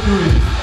Cruz.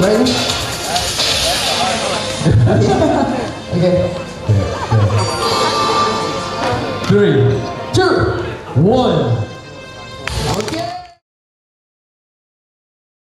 Ready? Okay. Three, two, one.